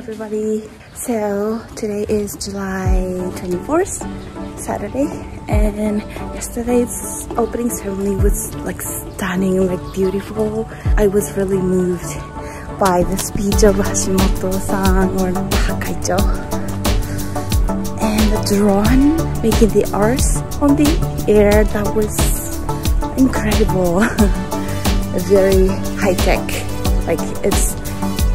everybody. So today is july 24th saturday and yesterday's opening ceremony was like stunning like beautiful. I was really moved by the speech of hashimoto-san or Hakaicho and the drone making the arcs on the air that was incredible. Very high-tech. Like it's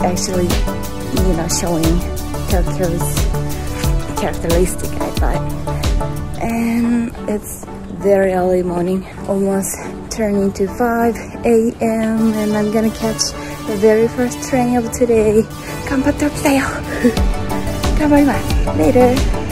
actually you know, showing Tokyo's characteristic, I thought. And it's very early morning, almost turning to 5 a.m. and I'm gonna catch the very first train of today. Later.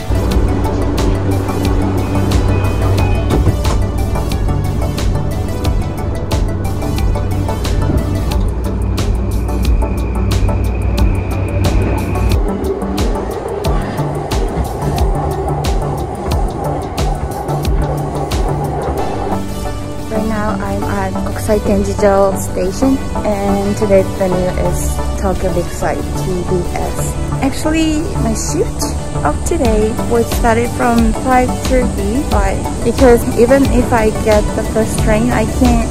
Station and today's venue is Tokyo Big Sight TBS. Actually, my shoot of today was started from 5.30 but because even if I get the first train, I can't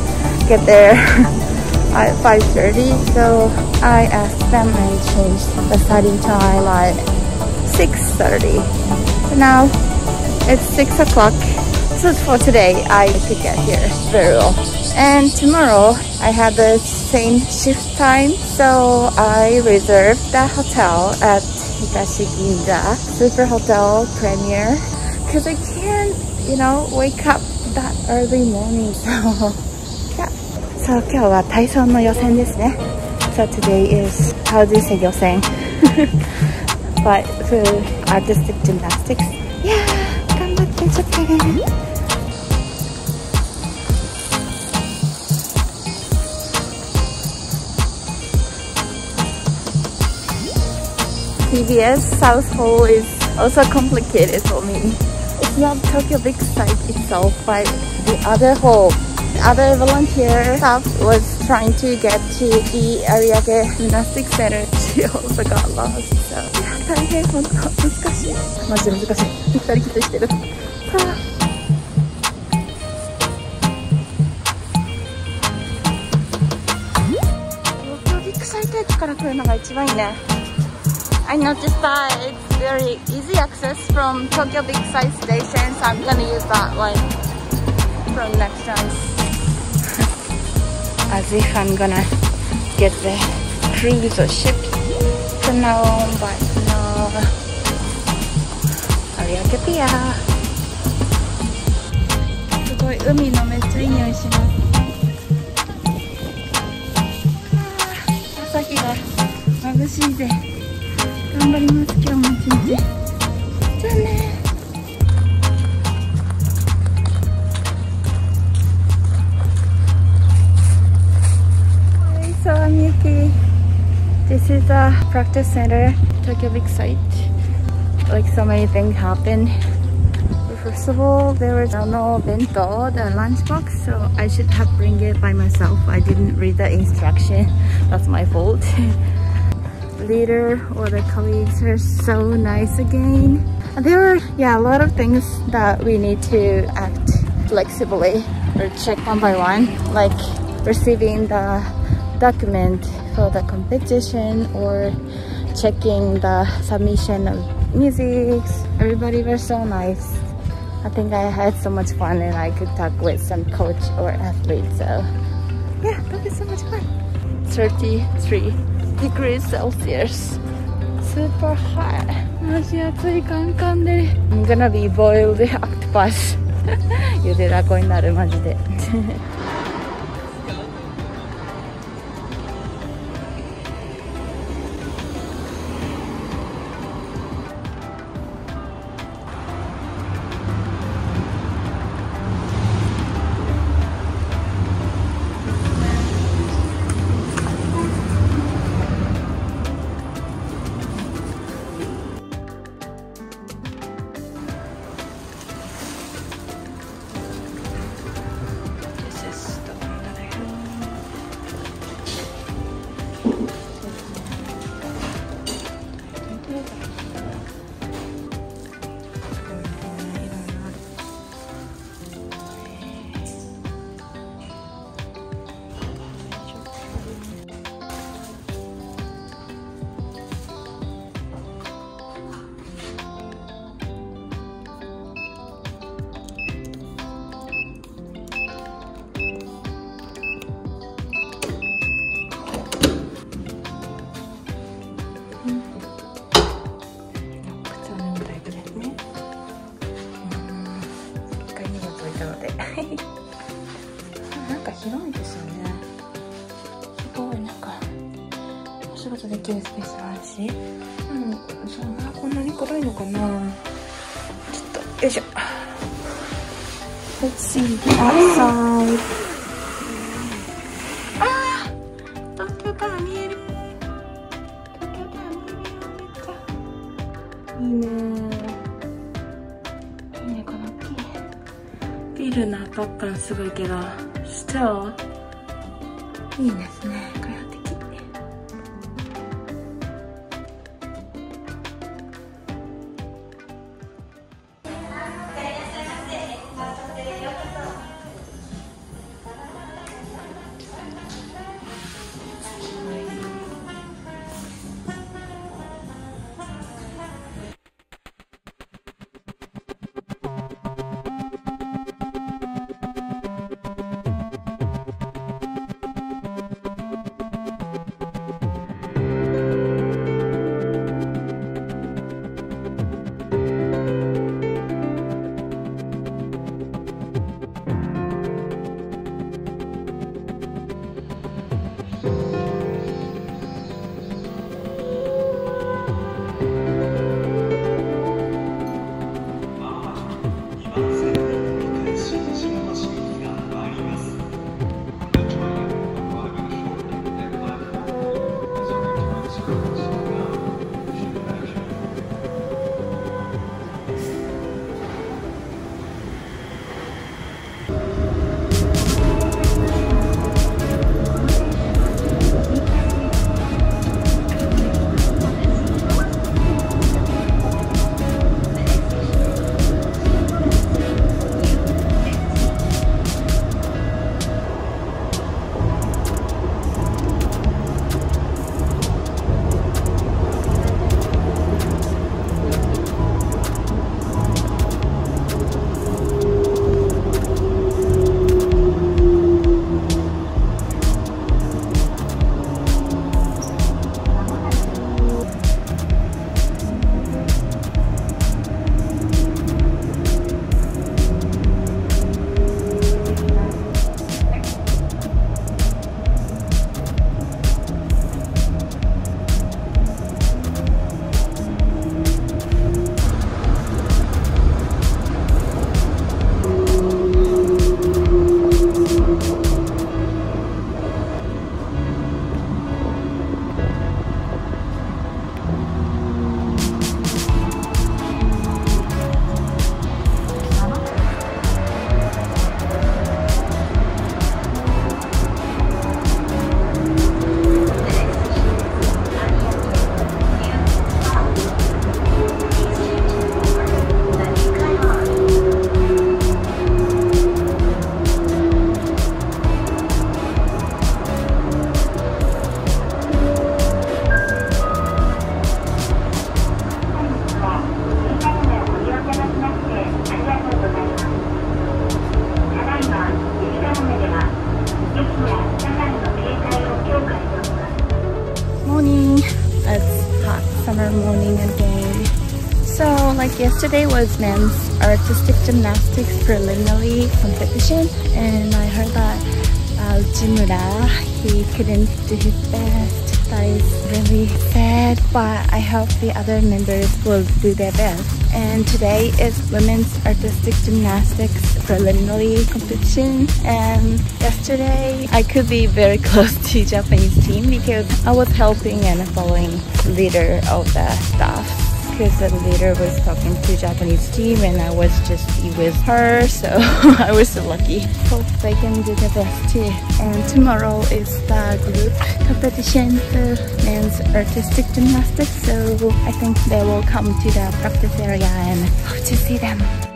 get there at 5.30 so I asked them and changed the starting time at 6.30. So now it's 6 o'clock So for today, I could get here very well and tomorrow I have the same shift time so I reserved the hotel at Hitachi Ginza Super Hotel Premier because I can't you know wake up that early morning so yeah so 今日は体操の予選ですね so today is how do you say 予選 but for artistic gymnastics yeah 頑張ってちょっとね TBS South Hall is also complicated for me. It's not Tokyo Big Sight itself, but the other hall. The other volunteer staff was trying to get to the Ariake Gymnastic Center. She also got lost. So, 大変本当難しい。マジで難しい。二人きりしてる。はあ東京ビッグサイト駅から来るのが一番いいね。 I noticed that it's very easy access from Tokyo Big Sight Station, so I'm gonna use that like from next time. As if I'm gonna get the cruise or ship from now on, but no. Ariake Pier! すごい海のめっちゃいい匂いします。朝日が眩しいぜ。頑張ります今日も一日じゃあね so I'm Yuki. This is a practice center, Tokyo Big Sight. Like so many things happened. First of all, there was no bento, the lunchbox, so I should have bring it by myself. I didn't read the instruction. That's my fault. leader or the colleagues are so nice again. There are, yeah, a lot of things that we need to act flexibly or check one by one, like receiving the document for the competition or checking the submission of music. Everybody was so nice. I think I had so much fun and I could talk with some coach or athlete. So yeah, that was so much fun. 33 degrees Celsius. Super hot. マジ暑いカンカンで。I'm gonna be boiled octopus. ゆでだこになるマジで。 できるスペースあるし。うんそんなこんなに黒いのかな。ちょっとよいしょ。Let's see the outside すごいけど。Still いいですね。Like yesterday was men's artistic gymnastics preliminary competition and I heard that uh, Uchimura, he couldn't do his best. That is really sad but I hope the other members will do their best. And today is women's artistic gymnastics preliminary competition and yesterday I could be very close to Japanese team because I was helping and following leader of the staff because the leader was talking to Japanese team and I was just with her so I was so lucky. Hope they can do the best too. And tomorrow is the group competition, the men's artistic gymnastics so I think they will come to the practice area and hope to see them.